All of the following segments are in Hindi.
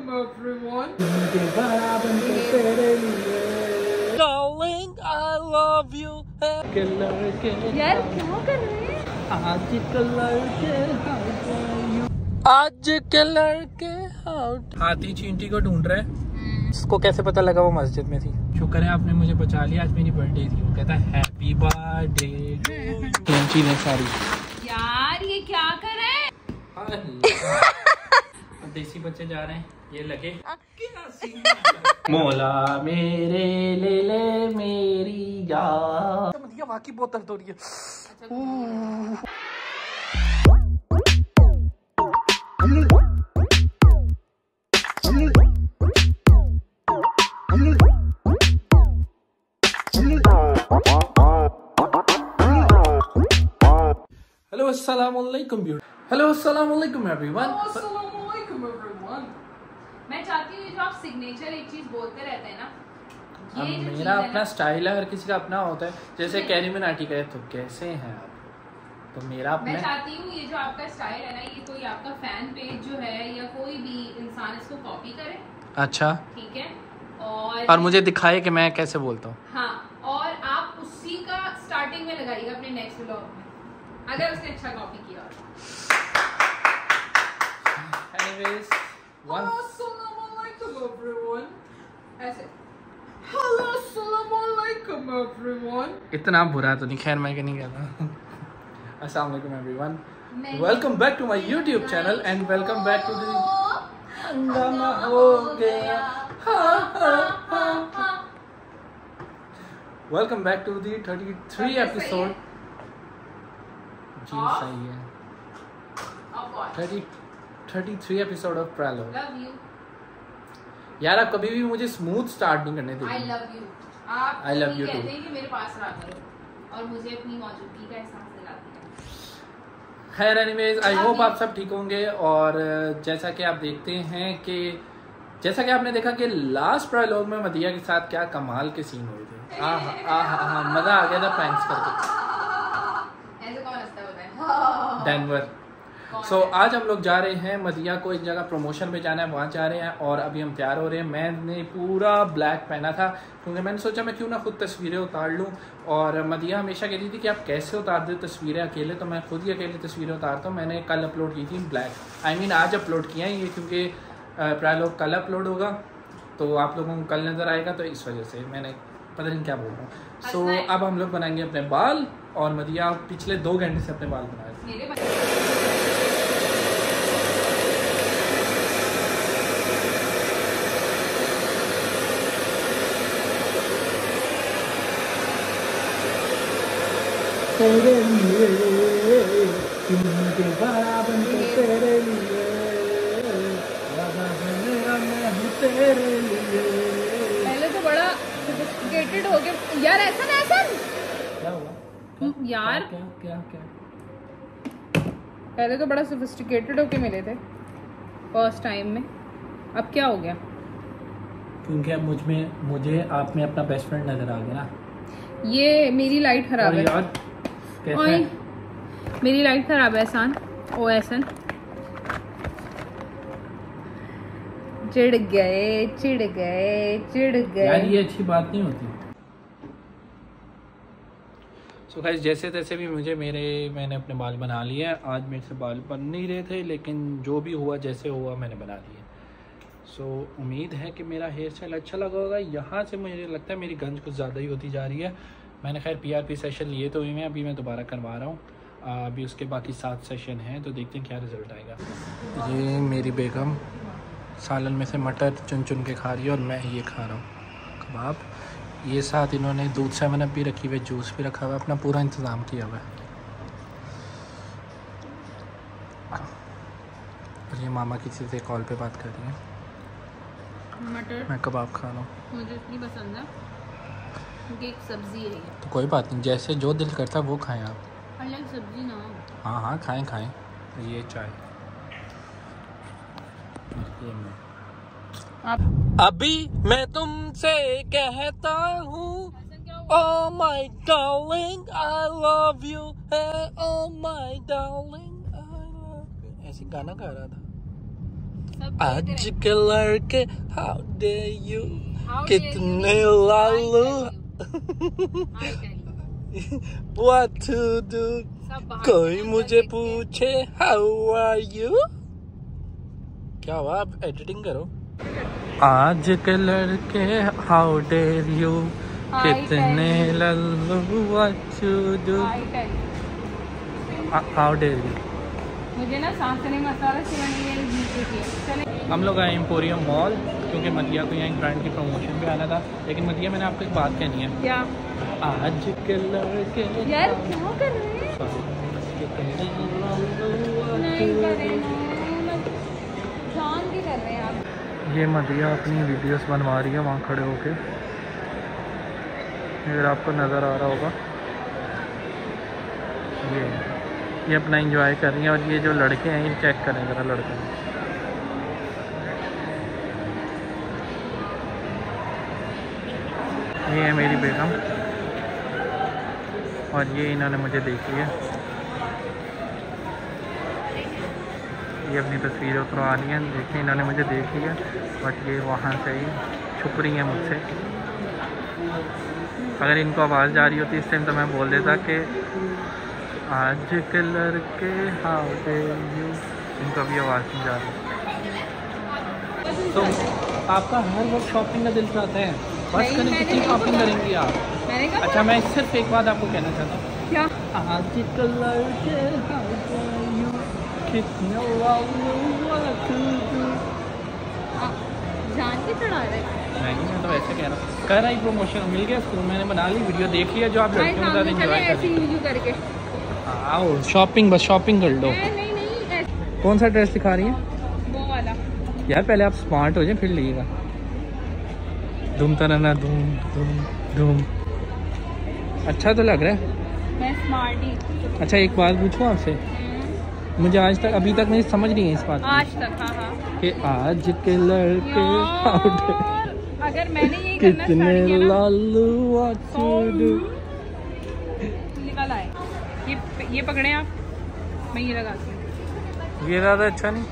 Assalamualaikum everyone. Darling, I love you. यार क्या कर रहे हैं? आज के लड़के आज के लड़के हाथी चींटी को ढूंढ रहे हैं। इसको कैसे पता लगा वो मस्जिद में थी? शुक्र है आपने मुझे बचा लिया आज मेरी बर्थडे थी। वो कहता है हैप्पी बर्थडे चींटी ने सारी। यार ये क्या कर रहे हैं? देसी बच्चे जा रहे हैं। ये लगे। मोला मेरे ले ले मेरी जान वाकई बहुत दर्द हो रही है। हेलो अस्सलाम वालेकुम हेलो अस्सलाम वालेकुम एवरीवन Assalamualaikum everyone. मैं चाहती हूँ ये जो आप सिग्नेचर एक चीज़ बोलते रहते हैं ना। मेरा अपना स्टाइल है हर किसी का अपना होता है। जैसे कैरी मिनाटी का है तो कैसे हैं आप? तो मेरा मैं चाहती हूँ ये जो आपका स्टाइल है ना ये कोई आपका फ़ैन पेज जो है या कोई भी इंसान इसको कॉपी करे। अच्छा। ठीक है? और और मुझे दिखाए कि मैं कैसे बोलता हूँ। हाँ और आप उसी का स्टार्टिंग में लगाइएगा अपने नेक्स्ट व्लॉग में। अगर उसने अच्छा कॉपी किया। हो Anyways, one Assalamualaikum everyone. ऐसे Hello, Assalamualaikum everyone. इतना बुरा तो नहीं खैर मैं कि नहीं कहता अस्सलाम वालेकुम एवरीवन मैं- welcome back to my YouTube channel and welcome back to the हंगामा हो गया welcome back to the 33 episode ji Of? सही है Of what? 30 33 episode of प्रेलो Love you. यार आप कभी भी मुझे स्मूथ स्टार्ट नहीं करने I देते। love you. आप I love यही you कहते हैं कि मेरे पास रहा करो और मुझे अपनी मौजूदगी का एहसास दिलाती खैर एनीवेज आई होप आप सब ठीक होंगे और जैसा कि आप देखते हैं कि जैसा कि आपने देखा कि लास्ट प्रायलॉग में मदिया के साथ क्या कमाल के सीन हुए थे। आहा आहा आहा मज़ा आ गया था प्रैंक्स करके। ऐसे कौन हंसता होता है? डेनवर सो है? आज हम लोग जा रहे हैं मदिया को एक जगह प्रमोशन पे जाना है वहाँ जा रहे हैं और अभी हम तैयार हो रहे हैं। मैंने पूरा ब्लैक पहना था क्योंकि मैंने सोचा मैं क्यों ना खुद तस्वीरें उतार लूँ। और मदिया हमेशा कहती थी कि आप कैसे उतारते हो तस्वीरें अकेले? तो मैं खुद ही अकेले तस्वीरें उतारता हूँ। मैंने कल अपलोड की थी ब्लैक आई मीन आज अपलोड किया है ये क्योंकि प्राय लोग कल अपलोड होगा तो आप लोगों को कल नज़र आएगा तो इस वजह से मैंने पता नहीं क्या बोल रहा हूँ। सो हंसना अब हम लोग बनाएँगे अपने बाल और मदिया पिछले दो घंटे से अपने बाल बना रही तेरे लिए तुमके बराबर तेरे लिए मैं हूँ तेरे लिए पहले तो बड़ा सोफिस्टिकेटेड हो गया। यार ऐसा ना ऐसा क्या हुआ? यार। क्या क्या क्या? पहले तो बड़ा सोफिस्टिकेटेड होके मिले थे फ़र्स्ट टाइम में। अब क्या हो गया? क्योंकि अब मुझमें मुझे आप में अपना बेस्ट फ्रेंड नज़र आ गया ना। ये मेरी लाइट खराब है। यार मेरी लाइट खराब है एहसान। ओ एहसान। चिढ़ गए चिढ़ गए चिढ़ यार ये अच्छी बात नहीं होती। सो so जैसे तैसे भी मुझे मेरे मैंने अपने बाल बना लिए हैं। आज मेरे से बाल बन नहीं रहे थे लेकिन जो भी हुआ जैसे हुआ मैंने बना लिए सो so, उम्मीद है कि मेरा हेयर स्टाइल अच्छा लगा होगा। यहाँ से मुझे लगता है मेरी गंज कुछ ज़्यादा ही होती जा रही है। मैंने खैर पीआरपी सेशन लिए तो हुए हैं अभी मैं दोबारा करवा रहा हूँ। अभी उसके बाकी सात सेशन हैं तो देखते हैं क्या रिज़ल्ट आएगा। ये मेरी बेगम सालन में से मटर चुन चुन के खा रही है और मैं ये खा रहा हूँ। कबाब। ये साथ इन्होंने दूध सेवन अप भी रखी हुई है जूस भी रखा हुआ है अपना पूरा इंतज़ाम किया हुआ है। और ये मामा किसी से कॉल पे बात कर रही है। मटर। मैं कबाब खा रहा हूँ। मुझे इतनी पसंद है। क्योंकि एक सब्ज़ी है तो कोई बात नहीं जैसे जो दिल करता है वो खाएँ आप। अलग सब्ज़ी ना हाँ। हाँ खाएँ खाएँ। ये चाय। अभी मैं तुमसे कहता हूँ Oh my darling, I love you. Hey, oh my darling, I love you. ऐसे गाना गा रहा था। आज के लड़के how dare you How dare कितने Lalu. you. What to do? कोई मुझे पूछे हाउ आर यू क्या हुआ? आप एडिटिंग करो। आज के लड़के हाउ डेर यू कितने. लल्लू tell you. How dare you मुझे ना सांसने मसाला हम लोग आए एम्पोरियम मॉल क्योंकि मदिया को यहाँ एक ब्रांड की प्रमोशन भी आना था। लेकिन मदिया मैंने आपको एक बात कहनी है। क्या? आज के लड़के यार क्या कर रहे हैं? हैं हैं ये मदिया अपनी वीडियोस बनवा रही है वहाँ खड़े होके। अगर आपको नज़र आ रहा होगा। ये ये अपना इंजॉय कर रही हैं और ये जो लड़के हैं ये चेक करें ज़रा लड़के। ये है मेरी बेगम। और ये इन्होंने मुझे देखी है। ये अपनी तस्वीर उतरवा ली है। देखिए, इन्होंने मुझे देख लिया बट ये वहाँ से ही छुप रही हैं मुझसे। अगर इनको आवाज़ जा रही होती इस टाइम तो मैं बोल देता कि, आज के लड़के हाउ डे यू इनको अभी आवाज़ नहीं जा रही। तो आपका हर वक्त शॉपिंग का दिल चाहता है? बस करें कितनी शॉपिंग करेंगी आप। मैंने कहा अच्छा मैं सिर्फ़ एक बात आपको कहना चाहता हूँ। क्या? आज के लड़के how dare you कितने लालू what to do आप जान के चढ़ा रहे हैं। मैं तो ऐसे कह रहा हूँ। कर रहा ही प्रमोशन मिल गया स्कूल मैंने बना ली वीडियो देख लिया जो आप लड़कियों के साथ एंजॉय कर करके। आओ शॉपिंग बस शॉपिंग कर लो। नहीं नहीं नहीं कौन सा ड्रेस दिखा रही है? वो वाला। यार पहले आप स्मार्ट हो जाए फिर लीजिएगा धूम तरना धूम धूम धूम। अच्छा तो लग रहा है। मैं स्मार्ट ही। अच्छा एक बात पूछूँ आपसे? हम्म, मुझे आज तक अभी तक मेरी समझ नहीं है इस बात आज तक हाँ हाँ। कि आज के लड़के यार, अगर मैंने करना कितने लालू what निकल आए। ये ये पकड़े आप? मैं ये लगाती हूँ। ये ज़्यादा अच्छा नहीं?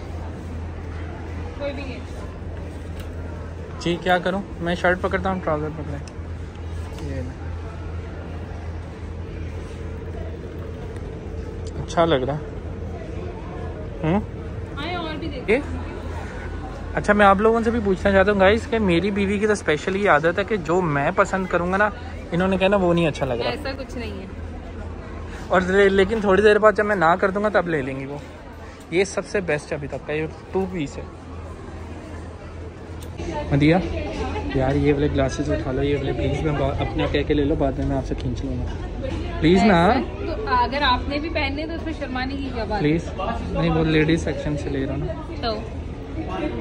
कोई भी नहीं जी क्या करूँ? मैं शर्ट पकड़ता हूँ ट्राउज़र पकड़े। ये अच्छा लग रहा। हम्म? देखो। ये? अच्छा मैं आप लोगों से भी पूछना चाहता हूँ गाइस कि मेरी बीवी की तो स्पेशल ये आदत है कि जो मैं पसंद करूँगा ना इन्होंने कहना वो नहीं अच्छा लग रहा। ऐसा कुछ नहीं है। और ले, लेकिन थोड़ी देर बाद जब मैं ना कर दूँगा तब ले लेंगी वो। ये सबसे बेस्ट है अभी तक का ये टू पीस है। मदिया यार ये वाले ग्लासेस उठा लो ये वाले। प्लीज़ मैं अपना कह के ले लो बाद में मैं आपसे खींच लूँगा। प्लीज़ ना। तो अगर आपने भी पहने तो उसमें शर्माने की क्या बात? प्लीज़ नहीं वो लेडीज़ सेक्शन से ले रहा हूँ ना। तो।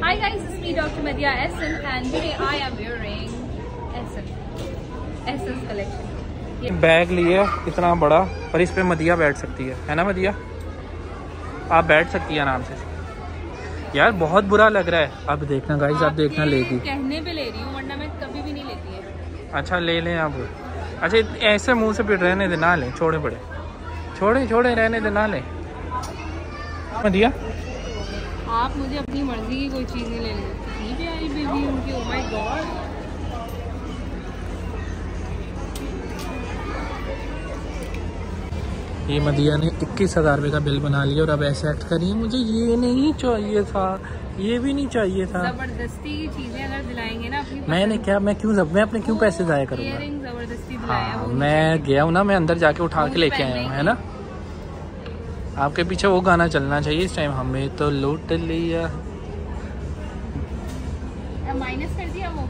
Hi guys, it's me Dr. Madhya Essen and today I am wearing Essen. Essen's collection. ये बैग लिए इतना बड़ा और इस पे मदिया बैठ सकती है। है ना मदिया? आप बैठ सकती है आराम से। यार बहुत बुरा लग रहा है। अब देखना गाइस आप देखना लेगी। कहने पे ले रही हूँ वरना मैं कभी भी नहीं लेती है। अच्छा ले लें आप अच्छा ऐसे मुँह से फिर रहने दे ना लें छोड़े पड़े। छोड़े छोड़े रहने दे ना लें। दिया? आप मुझे अपनी मर्ज़ी की कोई चीज़ नहीं लेने देती इतनी प्यारी बेबी उनकी oh ओ माय गॉड ये मदिया ने इक्कीस हज़ार रुपये का बिल बना लिया और अब ऐसे एक्ट करी है मुझे ये नहीं चाहिए था। ये भी नहीं चाहिए था। ज़बरदस्ती की चीज़ें अगर दिलाएँगे ना अपनी मैंने क्या मैं क्यों मैं अपने क्यों पैसे ज़ाया करूँगा? हाँ मैं गया हूँ ना मैं अंदर जाके उठा के लेके आया हूँ है ना? आपके पीछे वो गाना चलना चाहिए इस टाइम हमें तो लूट लिया। माइनस कर दिया वो।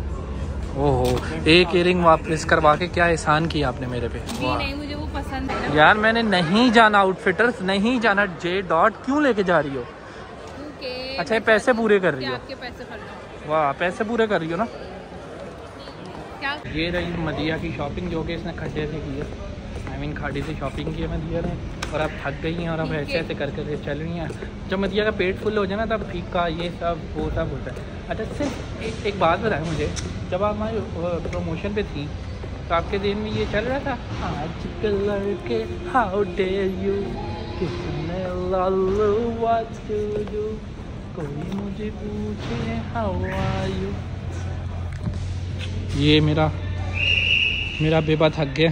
ओहो एक इयरिंग वापस करवा के क्या एहसान किया आपने मेरे पे? नहीं मुझे पसंद है ना? यार मैंने नहीं जाना आउटफिटर्स नहीं जाना जे डॉट क्यों लेके जा रही हो? अच्छा ये पैसे पूरे कर रही हो? आपके पैसे वाह पैसे पूरे कर रही हो ना? ये रही मदिया की शॉपिंग जो कि इसने खड्डे से की है। आई मीन खाड़ी से शॉपिंग की है मदिया ने। और अब थक गई हैं और अब ऐसे ऐसे कर कर चल रही हैं। जब मदिया का पेट फुल हो जाए ना तब फीका ये सब वो सब होता है। अच्छा सिर्फ़ एक, एक बात बताएँ मुझे। जब आप हमारे प्रमोशन पे थी तो आपके दिन में ये चल रहा था? आज के लड़के हाउ डे यू कितने लालू कोई मुझे पूछे हाउ आर यू ये मेरा मेरा बेबा थक गया।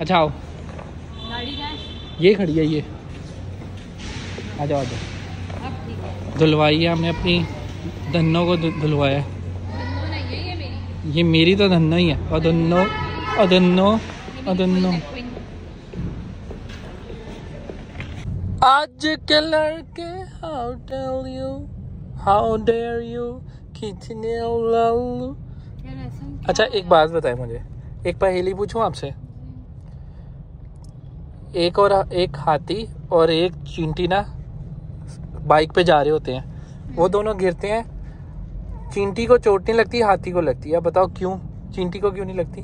अच्छा आओ। ये खड़ी है ये। आ जाओ आ जाओ। अब ठीक धुलवाई है हमने अपनी धनों को धुलवाया। है ये मेरी तो धन्नो ही है। twin है, twin। आज के लड़के how tell you how dare you कितने अच्छा एक बात बताए मुझे। एक पहेली पूछूँ आपसे? एक और एक हाथी और एक चींटी ना बाइक पे जा रहे होते हैं। वो दोनों गिरते हैं चींटी को चोट नहीं लगती हाथी को लगती है। बताओ क्यों? चींटी को क्यों नहीं लगती?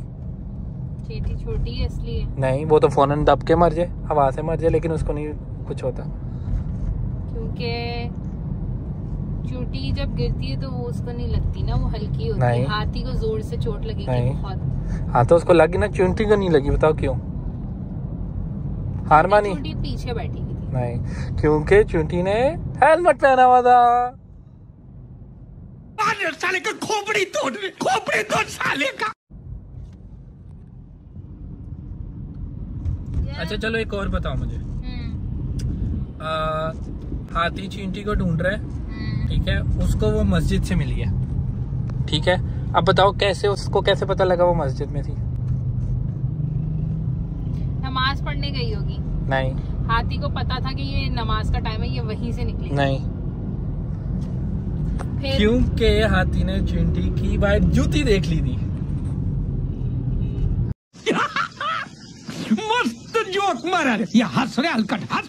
चीटी छोटी है इसलिए। नहीं वो तो फ़ौरन दब के मर जाए हवा से मर जाए लेकिन उसको नहीं कुछ होता। क्योंकि चोटी जब गिरती है तो वो उसको नहीं लगती ना वो हल्की होती है। हाथी को ज़ोर से चोट लगेगी। बहुत। हाँ तो उसको लगी ना चींटी को नहीं लगी बताओ क्यों? हार मानी? चोटी पीछे बैठी नहीं क्योंकि चींटी ने हेलमेट पहना हुआ था। साले का खोपड़ी तोड़ रहे खोपड़ी तोड़ साले का। अच्छा चलो एक और बताओ मुझे। हम्म, आ, हाथी चींटी को ढूंढ रहे हम्म। ठीक है उसको वो मस्जिद से मिली है। ठीक है अब बताओ कैसे उसको कैसे पता लगा वो मस्जिद में थी? नमाज़ पढ़ने गई होगी। नहीं। हाथी को पता था कि ये नमाज़ का टाइम है ये वहीं से निकली। नहीं। क्योंकि हाथी ने चींटी की वाइट जूती देख ली थी। मस्त जोक मारा ये हंस रे हलकट हंस।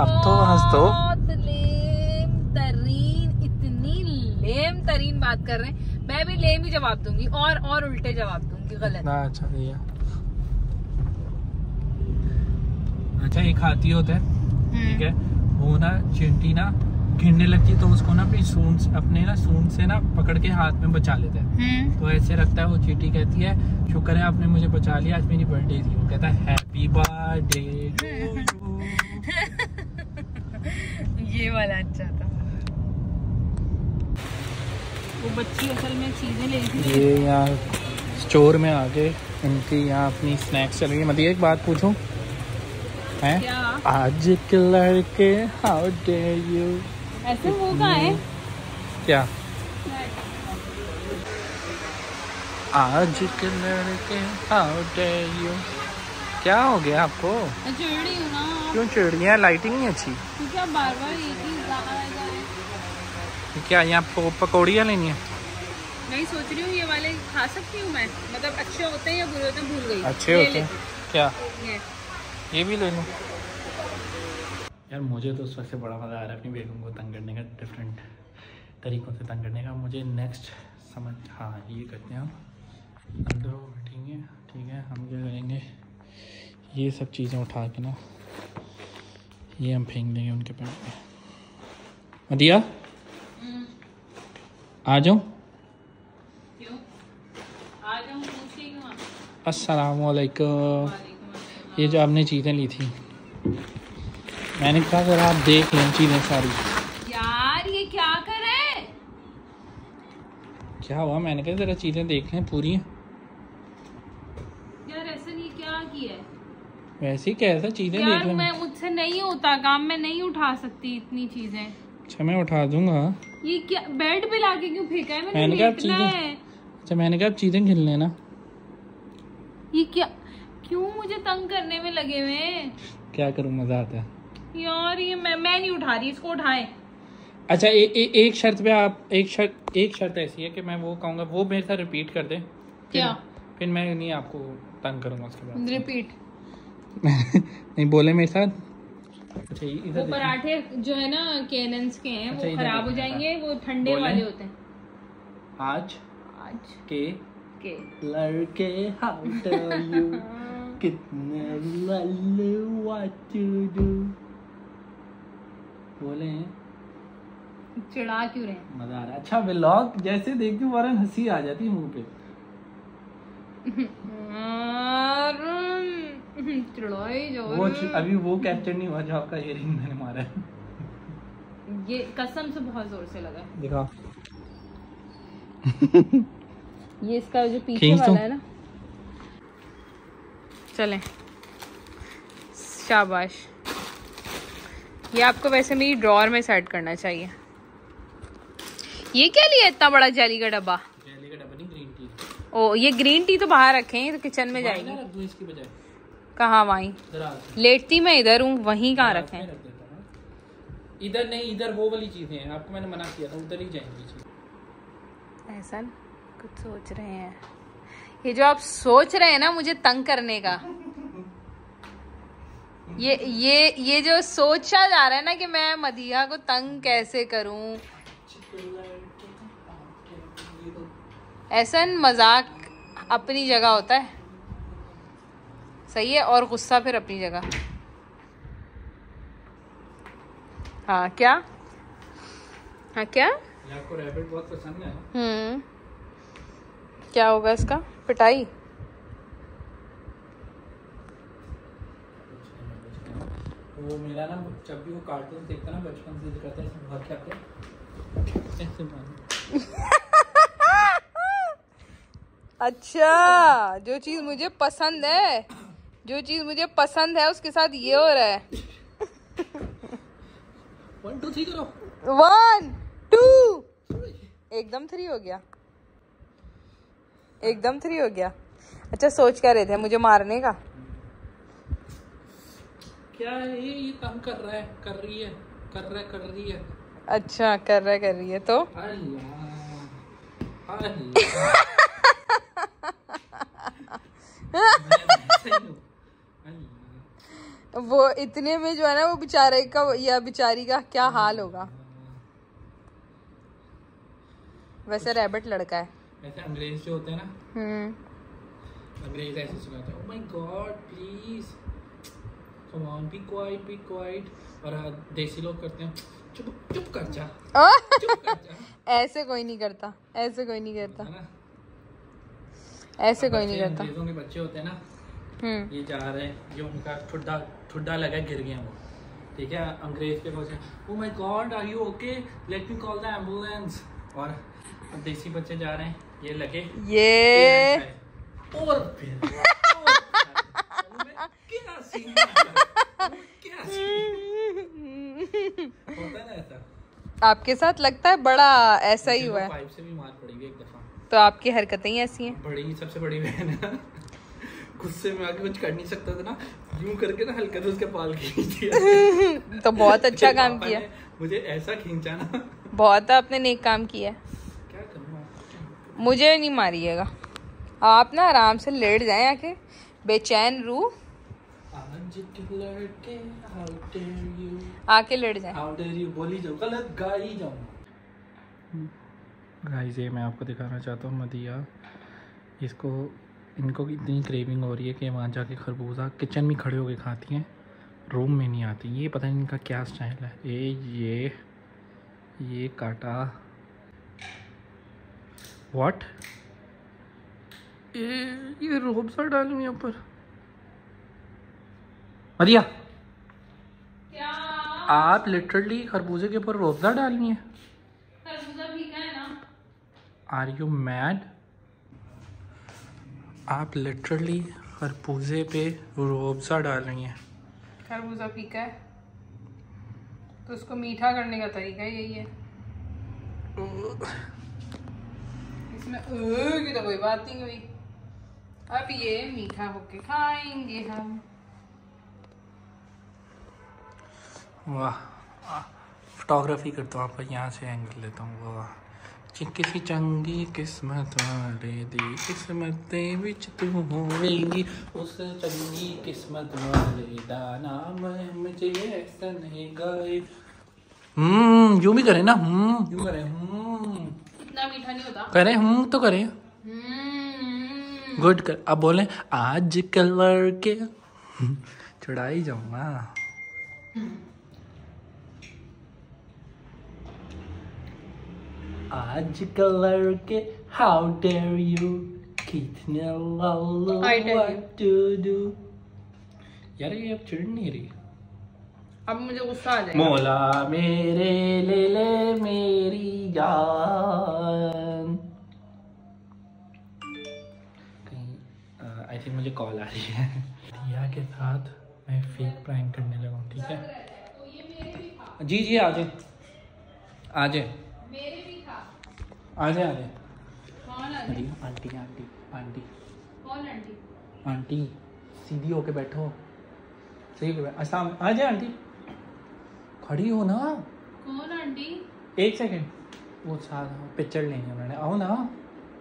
अब तो हंस बहुत लेम तरीन इतनी लेम तरीन बात कर रहे हैं। मैं भी लेम ही जवाब दूँगी और और उल्टे जवाब दूँगी गलत। ना अच्छा भैया अच्छा एक हाथी होता है ठीक है? वो ना चिंटी ना गिरने लगती है तो उसको ना अपनी सूंड अपने ना सूंड से ना पकड़ के हाथ में बचा लेता है। हम्म। तो ऐसे रखता है वो चींटी कहती है शुक्र है आपने मुझे बचा लिया आज मेरी बर्थडे थी। वो कहता है हैप्पी बर्थडे ये वाला अच्छा था। वो बच्ची असल में चीज़ें ले रही थी। ये यहाँ स्टोर में आके इनकी यहाँ अपनी स्नैक्स चल रही है। मतलब एक बात पूछूँ हैं? क्या? आज के लड़के हाउ डे यू ऐसे वो कहाँ है? क्या? आज के लड़के हाउ डे यू क्या हो गया आपको? चिड़ रही हूँ ना। क्यों चिड़ रही हैं लाइटिंग नहीं अच्छी आप बार बार एक ही? क्या यहाँ पकौड़ियाँ लेनी है? नहीं सोच रही हूँ ये वाले खा सकती हूँ मैं। मतलब अच्छे होते हैं या बुरे होते हैं भूल गई। अच्छे होते हैं। क्या। ये भी ले लूँ। यार मुझे तो सबसे बड़ा मज़ा आ रहा है अपनी बेगम को तंग करने का डिफरेंट तरीक़ों से तंग करने का। मुझे नेक्स्ट समझ हाँ ये करते हैं हम। अंदर बैठेंगे ठीक है हम क्या करेंगे? ये सब चीज़ें उठा के ना ये हम फेंक देंगे उनके पैर पे मदिया? आ जाओ क्यों? ये जो आपने चीज़ें ली थी। मैंने कहा अगर आप देख लें चीज़ें सारी। यार ये क्या कर? रहे हैं क्या हुआ? मैंने कहा ज़रा चीज़ें देख लें पूरी। यार ऐसा नहीं क्या किया है? वैसे ही कैसा चीज़ें देख लें। मैं मुझसे नहीं होता काम मैं नहीं उठा सकती इतनी चीज़ें। अच्छा मैं उठा दूँगा। ये क्या बेड पे लाके क्यों फेंका है? मैंने मैंने कहा चीजें- अच्छा मैंने कहा चीज़ें गिन लेना। ये क्या क्यों मुझे तंग करने में लगे हुए हैं? क्या करूँ मज़ा आता है। यार ये मैं मैं नहीं उठा रही इसको उठाएँ। अच्छा ए, ए, एक शर्त पे आप एक शर्त एक शर्त ऐसी है कि मैं वो कहूँगा वो मेरे साथ रिपीट कर दे। क्या? फिर मैं नहीं आपको तंग करूँगा उसके बाद। रिपीट नहीं बोले मेरे साथ। अच्छा वो पराठे जो है ना केनन्स के हैं अच्छा, वो खराब हो जाएँगे वो ठंडे वाले होते हैं। आज आज। के के। लड़के हाउ टेल यू कितने बोले हैं। चिढ़ा क्यों रहे मज़ा आ रहा है। अच्छा व्लॉग जैसे देखती हूँ फ़ौरन हँसी आ जाती है मुँह पे। और, चिड़ाए जा वो अभी वो कैप्चर नहीं हुआ जो आपका इयरिंग मैंने मारा है। ये कसम से बहुत ज़ोर से लगा। है। दिखा। ये इसका जो पीछे वाला है ना। चलें। शाबाश। ये आपको वैसे मेरी ड्रॉर में सेट करना चाहिए। ये क्या लिया इतना बड़ा जेली का डब्बा? जेली का डब्बा नहीं ग्रीन टी ओ ये ग्रीन टी तो बाहर रखे तो किचन में जाएगी। कहाँ वहीं? लेटती मैं इधर हूँ वहीं कहाँ रखे? इधर नहीं इधर वो वाली चीज़ें हैं। आपको मैंने मना किया था उधर ही जाएँगी चीज़। ऐसा कुछ सोच रहे हैं। ये जो आप सोच रहे हैं ना मुझे तंग करने का ये ये ये जो सोचा जा रहा है ना कि मैं मदिया को तंग कैसे करूँ? ऐसा मज़ाक अपनी जगह होता है। सही है और गुस्सा फिर अपनी जगह। हाँ क्या? हाँ क्या? आपको रैबिट बहुत पसंद है हम्म। क्या होगा इसका? पिटाई। वो मेरा ना जब भी वो कार्टून देखता ना बचपन से करता है ऐसे अच्छा जो चीज़ मुझे पसंद है जो चीज़ मुझे पसंद है उसके साथ ये हो रहा है। वन टू थ्री करो। वन टू एकदम थ्री हो गया। एकदम थ्री हो गया। अच्छा सोच क्या रहे थे? मुझे मारने का? क्या है ये? ये काम कर रहा है कर रही है कर रहा है कर रही है। अच्छा कर रहा है कर रही है तो? अल्लाह। अल्लाह। वो इतने में जो है ना वो बेचारे का या बेचारी का क्या हाल होगा? वैसे रैबिट लड़का है। ऐसे अंग्रेज़ जो होते हैं ना। हम्म। अंग्रेज़ ऐसे सुनाते हैं ओह my god please come on be quiet be quiet और देसी लोग करते हैं चुप चुप कर जा चुप कर जा। ऐसे कोई नहीं करता ऐसे कोई नहीं करता। ऐसे कोई नहीं करता। अंग्रेज़ों के बच्चे होते हैं ना हम्म। ये जा रहे हैं ये उनका ठुड्डा ठुड्डा लगा गिर गया वो। ठीक है अंग्रेज़ के पहुँचे ओ my god are you okay let me call the ambulance और देसी बच्चे जा रहे हैं। ये लगे। ये। और फिर क्या सीन क्या सीन होता ना ऐसा। आपके साथ लगता है बड़ा ऐसा ही हुआ है। पाइप से भी मार पड़ेगी एक दफ़ा। तो आपकी हरकतें ही ऐसी हैं। बड़ी सबसे बड़ी बहन है। गुस्से में आके कुछ कर नहीं सकता था ना। यूँ करके ना हल्का से उसके बाल खींच दिया। तो बहुत अच्छा काम किया। मुझे ऐसा खींचा ना बहुत आपने नेक काम किया क्या करूँ मुझे नहीं मारिएगा। आप ना आराम से लेट जाए आके। बेचैन रू। आके लेट जाएँ। गाइस ये मैं आपको दिखाना चाहता हूँ मदिया। इसको इनको इतनी क्रेविंग हो रही है कि वहाँ जाके खरबूजा किचन में खड़े होके खाती हैं। रूम में नहीं आती। ये पता नहीं इनका क्या स्टाइल है। ये ये ये काटा। व्हाट ये ये रोब सा डालूँ यहाँ पर। मदिया आप लिटरली खरबूजे के ऊपर रोबजा डालनी है। आर यू मैड आप लिटरली खरबूजे पे रोबजा डाल रही हैं। खरबूजा फीका है। तो उसको मीठा करने का तरीका यही है। इसमें की तो कोई बात नहीं हुई। अब ये मीठा होके खाएँगे हम। वाह फोटोग्राफी करता हूँ आप यहाँ से एंगल लेता हूँ, वाह। किसी चंगी किस्मत वाले दी किस्मत विच तू होवेगी। उस चंगी किस्मत वाले दा नाम है मुझे ऐसा नहीं गाए। हम्म यूँ भी करें ना हम्म यूँ करें हम्म। इतना मीठा नहीं होता। करें हम्म तो करें। गुड कर अब बोले आज कल के चढ़ाई जाऊँगा। आज कल के हाउ डेयर यू कितने लालू what to do? यार ये अब चिड़ नहीं रही। अब मुझे गुस्सा आ जाएगा। मौला मेरे ले ले मेरी जान। कहीं आई थिंक मुझे कॉल आ रही है। दिया के साथ मैं फेक प्रैंक करने लगा हूँ ठीक है? जी जी आ जाए। आ जाए। आ जाए आ जाए aunty aunty aunty. Aunty? Aunty सीधी होके बैठो। सही अस्सलाम आ जाए आंटी। खड़ी हो ना। कौन आंटी? एक सेकंड वो साथ पिक्चर लेंगे उन्होंने। आओ ना।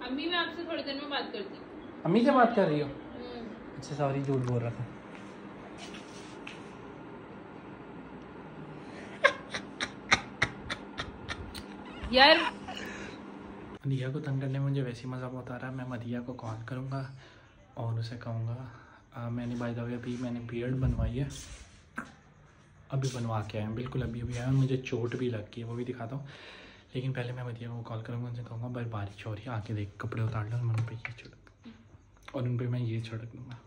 अम्मी मैं आपसे थोड़ी देर में बात करती हूँ। अम्मी से बात कर रही हो? हम्म। अच्छा सॉरी झूठ बोल रहा था। यार मदिया को तंग करने में मुझे वैसे ही मज़ा बहुत आ रहा है। मैं मदिया को कॉल करूँगा और उसे कहूँगा मैंने बाय द वे अभी मैंने बियर्ड बनवाई है। अभी बनवा के आए हैं। बिल्कुल अभी अभी आया मुझे चोट भी लग गई है, वो भी दिखाता हूँ। लेकिन पहले मैं मदिया को कॉल करूँगा, उनसे कहूँगा भाई बारिश हो रही है, आके देख, कपड़े उतार लो उन पर ये छिड़क और उन पर मैं ये छिड़क दूँगा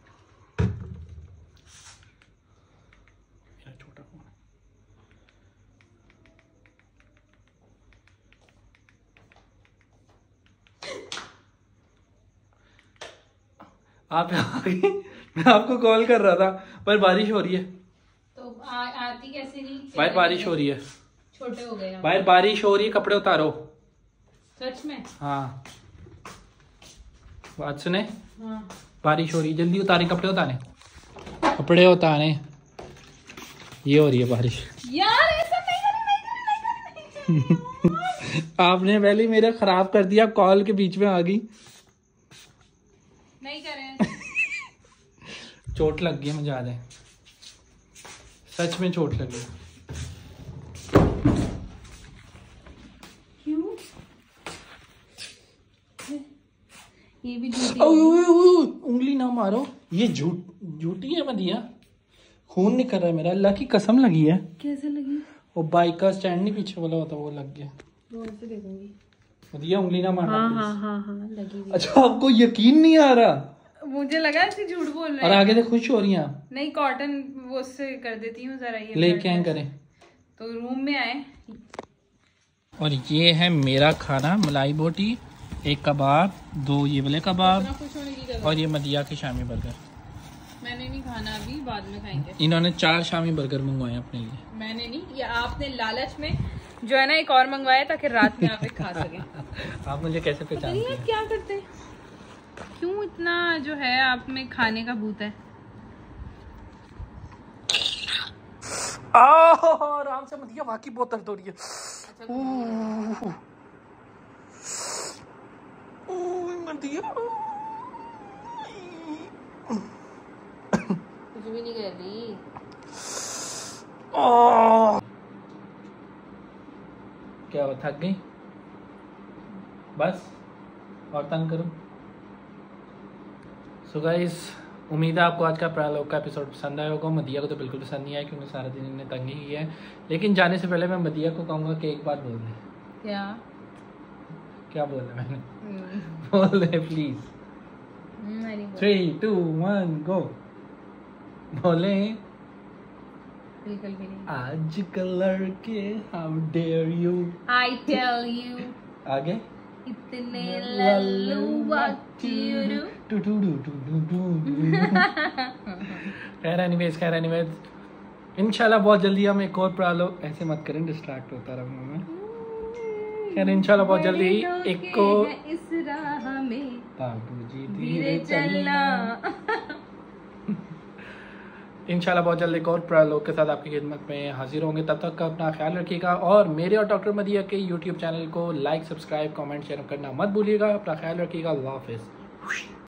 मेरा छोटा फ़ोन है आप मैं आपको कॉल कर रहा था पर बारिश हो रही है। तो आ, आती कैसे नहीं बाहर बारिश हो रही है। छोटे हो गए बाहर बारिश हो रही है कपड़े उतारो। सच में? हाँ। बात सुने? हाँ। बारिश हो रही है जल्दी उतारे कपड़े उतारे। कपड़े उतारे। ये हो रही है बारिश। यार ऐसा नहीं नहीं नहीं आपने पहले मेरा खराब कर दिया कॉल के बीच में आ गई नहीं करें चोट लग गई मुझे है। सच में चोट लगी। क्यों? ये भी ओ, ओ, ओ, ओ, उंगली ना मारो। ये झूठ झूठी है मदिया खून निकल रहा है मेरा। अल्लाह की कसम लगी है। कैसे लगी? वो बाइक का स्टैंड नहीं पीछे वाला होता वो लग गया। मदिया उंगली ना मारना हाँ हाँ हाँ हाँ लगी अच्छा आपको यकीन नहीं आ रहा? मुझे लगा ऐसे झूठ बोल रहे और आगे से खुश हो रही हैं आप। नहीं कॉटन वो से कर देती हूँ जरा ये लेके आए करें तो रूम में आए। और ये है मेरा खाना मलाई बोटी एक कबाब दो ये वाले कबाब और ये मदिया के शामी बर्गर। मैंने नहीं खाना अभी बाद में खाएँगे। इन्होंने चार शामी बर्गर मंगवाए अपने लिए। मैंने नहीं ये आपने लालच में जो है ना एक और मंगवाया ताकि रात में आप खा सके। आप मुझे कैसे पहचानते हैं? क्या करते हैं? क्यों इतना जो है आप में खाने का भूत है? आह, आराम से मदिया वाकई बहुत दर्द हो। रही है ओह, ओह, मदिया कुछ भी नहीं कर रही। क्या थक गई? बस और तंग करूँ। सो गाइस उम्मीद है आपको आज का प्रालोक का एपिसोड पसंद आया होगा। मदिया को तो बिल्कुल पसंद नहीं आया क्योंकि सारा दिन इन्हें तंग ही किया है। लेकिन जाने से पहले मैं मदिया को कहूँगा कि एक बात बोल दे। क्या? क्या बोल मैंने? हम्म, बोल दे please three two one go बोले। बिल्कुल भी नहीं। आज कल लड़के how dare you I tell you आगे। इतने लल्लू to to to to to to खैर एनीवेज खैर एनीवेज इंशाल्लाह बहुत जल्दी हम एक और प्रालो ऐसे मत करें डिस्ट्रैक्ट होता रहूँगा मैं खैर इंशाल्लाह बहुत जल्दी एक को इस राह में। बाबूजी धीरे धीरे चलना। चलना। इंशाल्लाह बहुत जल्द एक और प्रालोक के साथ आपकी खिदमत में हाजिर होंगे। तब तक का अपना ख्याल रखिएगा और मेरे और डॉक्टर मदिया के यूट्यूब चैनल को लाइक सब्सक्राइब कमेंट शेयर करना मत भूलिएगा। अपना ख्याल रखिएगा। अल्लाह हाफिज़।